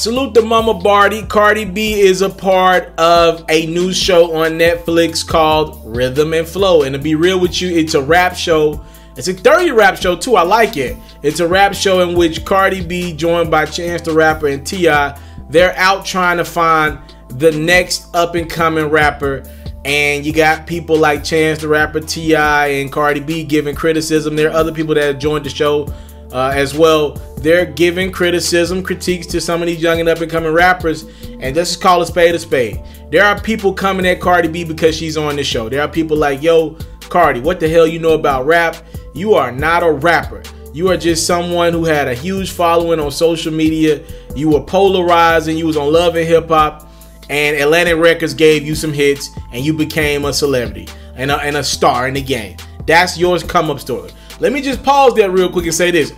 Salute the Mama Barty. Cardi B is a part of a new show on Netflix called Rhythm and Flow. And to be real with you, it's a rap show. It's a 30 rap show too. I like it. It's a rap show in which Cardi B, joined by Chance the Rapper and T.I., they're out trying to find the next up and coming rapper. And you got people like Chance the Rapper, T.I., and Cardi B giving criticism. There are other people that have joined the show uh, as well. They're giving criticism, critiques to some of these young and up and coming rappers, and let's just call a spade a spade. There are people coming at Cardi B because she's on the show. There are people like, yo, Cardi, what the hell you know about rap? You are not a rapper. You are just someone who had a huge following on social media. You were polarizing. You was on Love and Hip Hop, and Atlantic Records gave you some hits, and you became a celebrity and a, and a star in the game. That's yours come up story. Let me just pause there real quick and say this.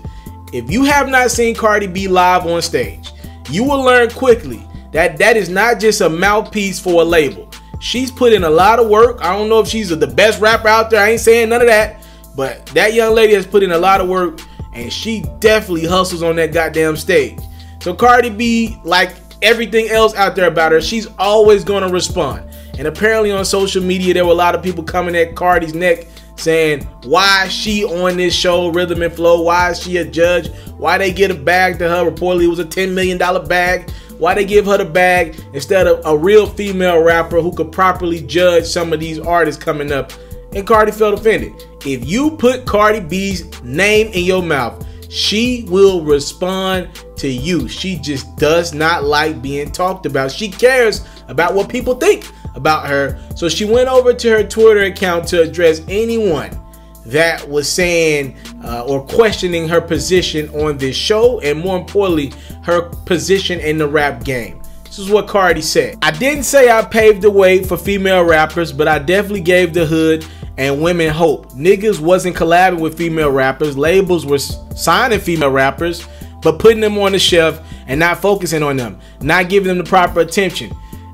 If you have not seen Cardi B live on stage, you will learn quickly that that is not just a mouthpiece for a label. She's put in a lot of work. I don't know if she's the best rapper out there. I ain't saying none of that. But that young lady has put in a lot of work and she definitely hustles on that goddamn stage. So Cardi B, like everything else out there about her, she's always going to respond. And apparently on social media, there were a lot of people coming at Cardi's neck saying why she on this show rhythm and flow? Why is she a judge? Why they get a bag to her reportedly? It was a 10 million dollar bag. Why they give her the bag instead of a real female rapper who could properly judge some of these artists coming up? And cardi felt offended. If you put cardi b's name in your mouth she will respond to you. She just does not like being talked about. She cares about what people think about her. So she went over to her Twitter account to address anyone that was saying uh, or questioning her position on this show and more importantly, her position in the rap game. This is what Cardi said. I didn't say I paved the way for female rappers, but I definitely gave the hood and women hope. Niggas wasn't collabing with female rappers. Labels were signing female rappers, but putting them on the shelf and not focusing on them, not giving them the proper attention.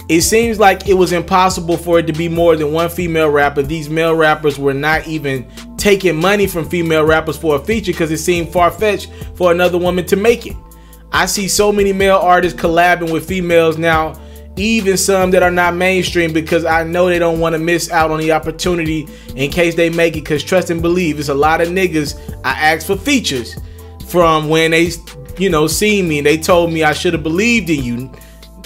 It seems like it was impossible for it to be more than one female rapper. These male rappers were not even taking money from female rappers for a feature because it seemed far fetched for another woman to make it. I see so many male artists collabing with females now, even some that are not mainstream because I know they don't want to miss out on the opportunity in case they make it. Because trust and believe, it's a lot of niggas I asked for features from when they, you know, seen me and they told me I should have believed in you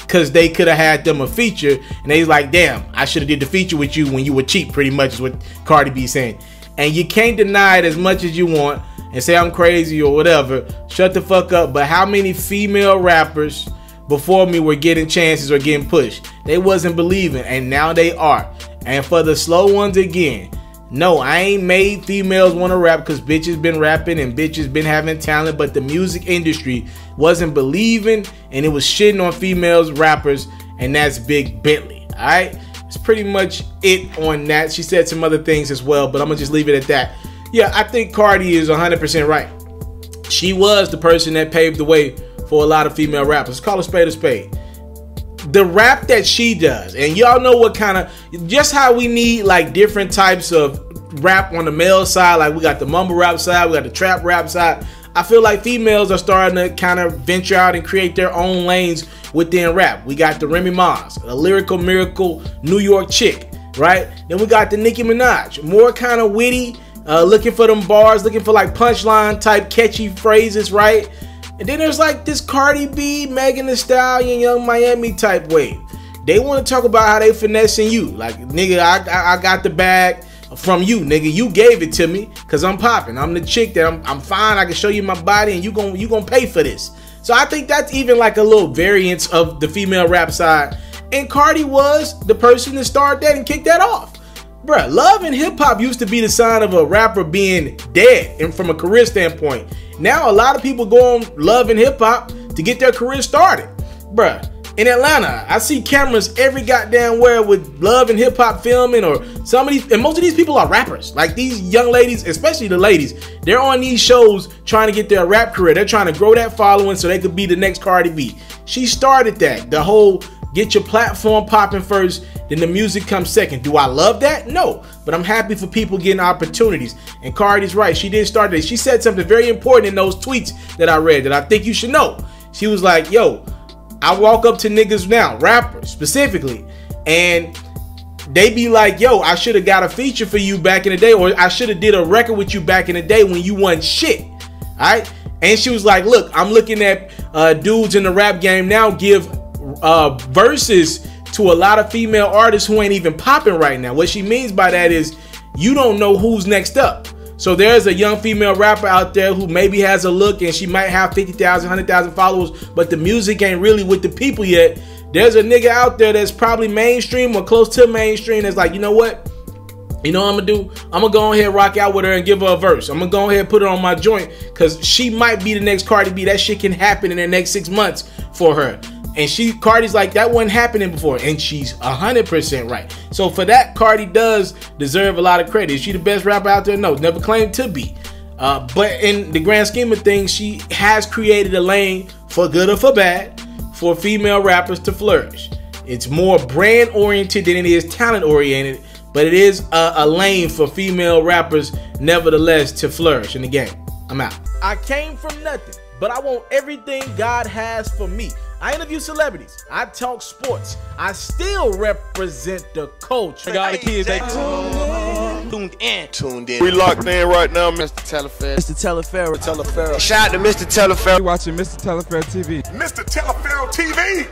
because they could have had them a feature and they like, damn, I should have did the feature with you when you were cheap, pretty much is what Cardi B saying. And you can't deny it as much as you want and say I'm crazy or whatever. Shut the fuck up. But how many female rappers before me were getting chances or getting pushed? They wasn't believing, and now they are. And for the slow ones again, no, I ain't made females want to rap because bitches been rapping and bitches been having talent, but the music industry wasn't believing and it was shitting on females rappers, and that's Big Bentley. Alright? It's pretty much it on that. She said some other things as well, but I'm gonna just leave it at that. Yeah, I think Cardi is 100% right. She was the person that paved the way for a lot of female rappers. Call a spade a spade the rap that she does, and y'all know what kind of just how we need like different types of rap on the male side. Like we got the mumble rap side, we got the trap rap side. I feel like females are starting to kind of venture out and create their own lanes within rap. We got the Remy Ma's, a lyrical miracle New York chick, right? Then we got the Nicki Minaj, more kind of witty, uh, looking for them bars, looking for like punchline type catchy phrases, right? And then there's like this Cardi B, Megan Thee Stallion, Young Miami type wave. They want to talk about how they finessing you. Like, nigga, I, I, I got the bag from you, nigga. You gave it to me because I'm popping. I'm the chick that I'm, I'm fine. I can show you my body and you gon' you gonna pay for this. So I think that's even like a little variance of the female rap side. And Cardi was the person that started that and kicked that off. Bruh, love and hip hop used to be the sign of a rapper being dead and from a career standpoint. Now a lot of people go on love and hip hop to get their career started. Bruh, in Atlanta, I see cameras every goddamn where with love and hip hop filming or some of these and most of these people are rappers. Like these young ladies, especially the ladies, they're on these shows trying to get their rap career. They're trying to grow that following so they could be the next Cardi B. She started that. The whole get your platform popping first then the music comes second. Do I love that? No, but I'm happy for people getting opportunities. And Cardi's right. She didn't start this. She said something very important in those tweets that I read that I think you should know. She was like, yo, I walk up to niggas now, rappers specifically, and they be like, "Yo, I should have got a feature for you back in the day, or I should have did a record with you back in the day when you won shit." All right, and she was like, "Look, I'm looking at uh, dudes in the rap game now give uh, verses to a lot of female artists who ain't even popping right now." What she means by that is you don't know who's next up. So there's a young female rapper out there who maybe has a look and she might have 50,000, 100,000 followers, but the music ain't really with the people yet. There's a nigga out there that's probably mainstream or close to mainstream that's like, you know what? You know what I'm gonna do? I'm gonna go ahead rock out with her and give her a verse. I'm gonna go ahead and put her on my joint because she might be the next Cardi B. That shit can happen in the next six months for her. And she, Cardi's like, that wasn't happening before. And she's 100% right. So for that, Cardi does deserve a lot of credit. Is she the best rapper out there? No, never claimed to be. Uh, but in the grand scheme of things, she has created a lane for good or for bad for female rappers to flourish. It's more brand oriented than it is talent oriented, but it is a, a lane for female rappers, nevertheless, to flourish in the game. I'm out. I came from nothing, but I want everything God has for me. I interview celebrities. I talk sports. I still represent the culture. I got the kids. They tuned in. Tuned in. We locked in right now, Mr. Taliaferro. Mr. Taliaferro. Taliaferro. Shout out to Mr. Taliaferro. watching Mr. Taliaferro TV. Mr. Taliaferro TV.